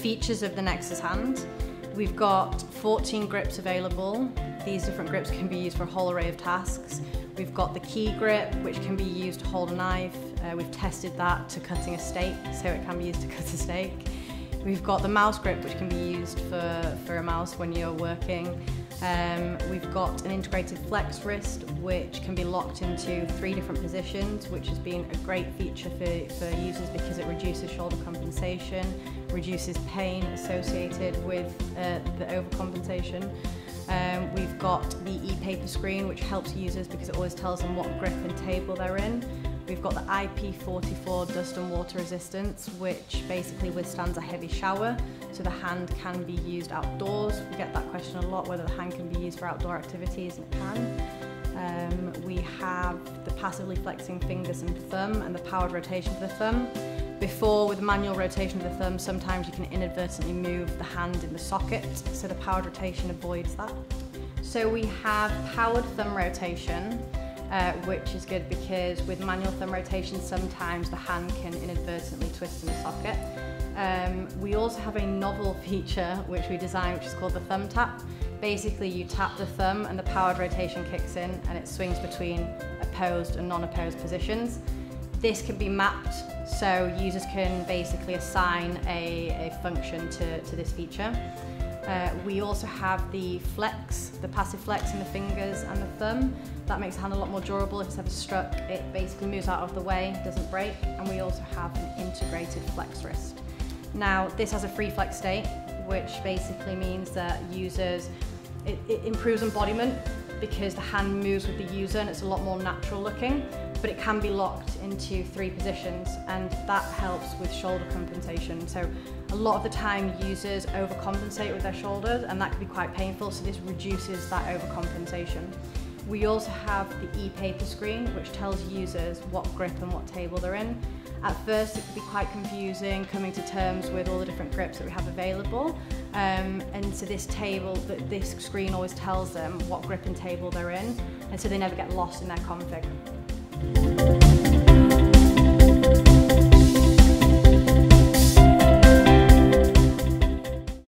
of the Nexus hand. We've got 14 grips available. These different grips can be used for a whole array of tasks. We've got the key grip, which can be used to hold a knife. Uh, we've tested that to cutting a steak, so it can be used to cut a steak. We've got the mouse grip, which can be used for, for a mouse when you're working. Um, we've got an integrated flex wrist, which can be locked into three different positions, which has been a great feature for, for users because it reduces shoulder compensation, reduces pain associated with uh, the overcompensation. Um, we've got the e-paper screen, which helps users because it always tells them what grip and table they're in. We've got the IP44 dust and water resistance, which basically withstands a heavy shower, so the hand can be used outdoors. We get that question a lot, whether the hand can be used for outdoor activities, and it can. Um, we have the passively flexing fingers and thumb and the powered rotation of the thumb. Before, with manual rotation of the thumb, sometimes you can inadvertently move the hand in the socket, so the powered rotation avoids that. So we have powered thumb rotation, uh, which is good because with manual thumb rotation sometimes the hand can inadvertently twist in the socket. Um, we also have a novel feature which we designed which is called the thumb tap. Basically you tap the thumb and the powered rotation kicks in and it swings between opposed and non-opposed positions. This can be mapped so users can basically assign a, a function to, to this feature. Uh, we also have the flex, the passive flex in the fingers and the thumb. That makes the hand a lot more durable. If it's ever struck, it basically moves out of the way, doesn't break. And we also have an integrated flex wrist. Now, this has a free flex state, which basically means that users, it, it improves embodiment because the hand moves with the user and it's a lot more natural looking, but it can be locked into three positions and that helps with shoulder compensation. So a lot of the time users overcompensate with their shoulders and that can be quite painful, so this reduces that overcompensation. We also have the e-paper screen, which tells users what grip and what table they're in. At first, it could be quite confusing coming to terms with all the different grips that we have available. Um, and so this table, this screen always tells them what grip and table they're in, and so they never get lost in their config. Bye.